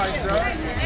right, sir.